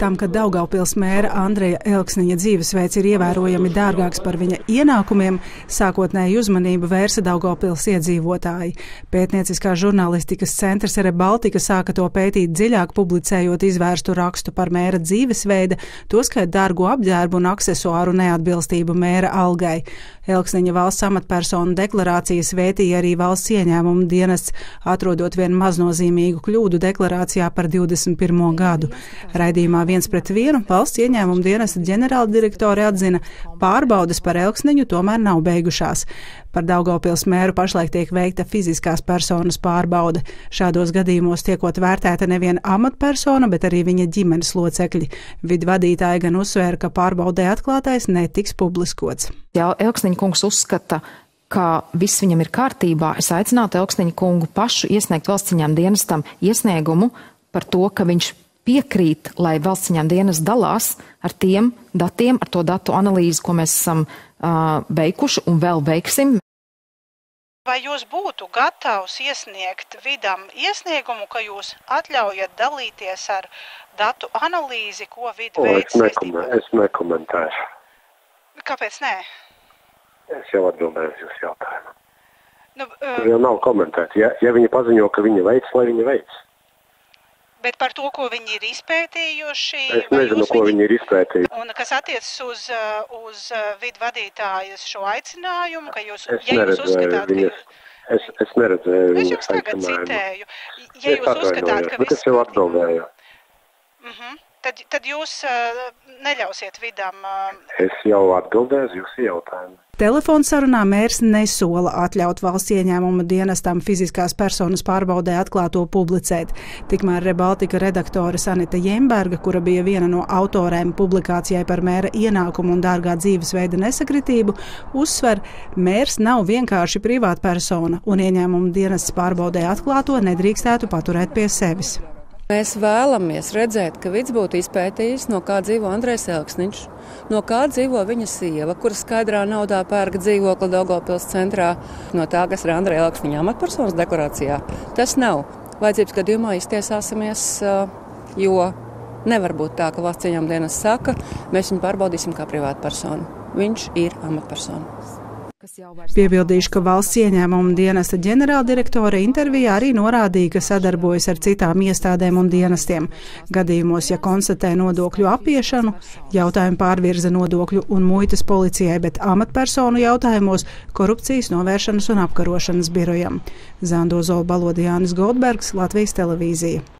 Tam, ka Daugaupils mēra Andreja Elksniņa dzīvesveids ir ievērojami dārgāks par viņa ienākumiem, sākotnēji uzmanību vērsa Daugaupils iedzīvotāji. Pētnieciskā žurnālistikas centrs Rebaltika sāka to pētīt dziļāk, publicējot izvērstu rakstu par mēra dzīvesveida, toskait dārgo apģērbu un aksesuāru neatbilstību mēra algai. Elksniņa valsts amatpersonu deklarācijas vētīja arī valsts ieņēmumu dienests, atrodot vienu maznozīmīgu kļūdu deklarācijā par 21. gadu. Raidījumā viens pret vienu valsts ieņēmumu dienesta ģenerāldirektori atzina, pārbaudas par Elksniņu tomēr nav beigušās. Par Daugavpils mēru pašlaik tiek veikta fiziskās personas pārbaude. Šādos gadījumos tiekot vērtēta nevien amatpersona, bet arī viņa ģimenes locekļi. Vidu vadītāji gan uzsvēra, ka pārbaudē atklātais netiks publiskots. Ja Elksniņa kungs uzskata, ka viss viņam ir kārtībā, es aicinātu Elksniņa kungu pašu iesniegt valsts ciņām dienestam iesniegumu par to, ka viņš piekrīt, lai valsts ciņām dienas dalās ar tiem datiem, ar to datu analīzi, ko mēs esam uh, veikuši un vēl veiksim. Vai jūs būtu gatavs iesniegt vidam iesniegumu, ka jūs atļaujat dalīties ar datu analīzi, ko vidu veids? es, nekomen, es nekomentēšu. Kāpēc nē? Es jau atbildēju uz jūsu jautājumu. Nu, Tur uh, jau nav komentēt. Ja, ja viņi paziņo, ka viņi veids, lai viņi veids. Bet par to, ko viņi ir izpētījuši, Es nezinu, jūs ko viņi- ir izpētījuši. Un kas attiecas uz, uh, uz uh, vidu vadītājas šo aicinājumu, ka jūs, Es ja jūs neredzēju uzskatāt, ka viņas. jūs, Es, es neredzēju es viņas jums tagad citēju, ja Es jūs uzskatāt, ka bet es jau atbildēju. Mhm. Tad, tad jūs uh, neļausiet vidam uh, Es jau atbildēju uz jūsu jautājumu. Telefonsarunā mērs nesola atļaut valsts ieņēmuma dienestam fiziskās personas pārbaudē atklāto publicēt. Tikmēr Rebaltika redaktore Sanita Jemberga, kura bija viena no autorēm publikācijai par mēra ienākumu un dārgā dzīvesveida nesakritību, uzsver, mērs nav vienkārši privātpersona un ieņēmuma dienests pārbaudē atklāto nedrīkstētu paturēt pie sevis. Mēs vēlamies redzēt, ka Vits būtu izpētījis, no kā dzīvo Andrēs Elksniņš, no kā dzīvo viņa sieva, kuras skaidrā naudā pērk dzīvokli Daugopils centrā, no tā, kas ir Andrēs Elksniņa amatpersonas deklarācijā. Tas nav. Vajadzības gadījumā iztiesāsimies, jo nevar būt tā, ka valsts cieņām dienas saka, mēs viņu pārbaudīsim kā privātu personu. Viņš ir amatpersona. Piebildīšu, ka valsts ieņēmuma dienesta ģenerāldirektore intervijā arī norādīja, ka sadarbojas ar citām iestādēm un dienestiem. Gadījumos, ja konstatē nodokļu apiešanu, jautājumu pārvirza nodokļu un muitas policijai, bet amatpersonu jautājumos korupcijas novēršanas un apkarošanas birojam. Zandozo Balodijānis Goldbergs, Latvijas televīzija.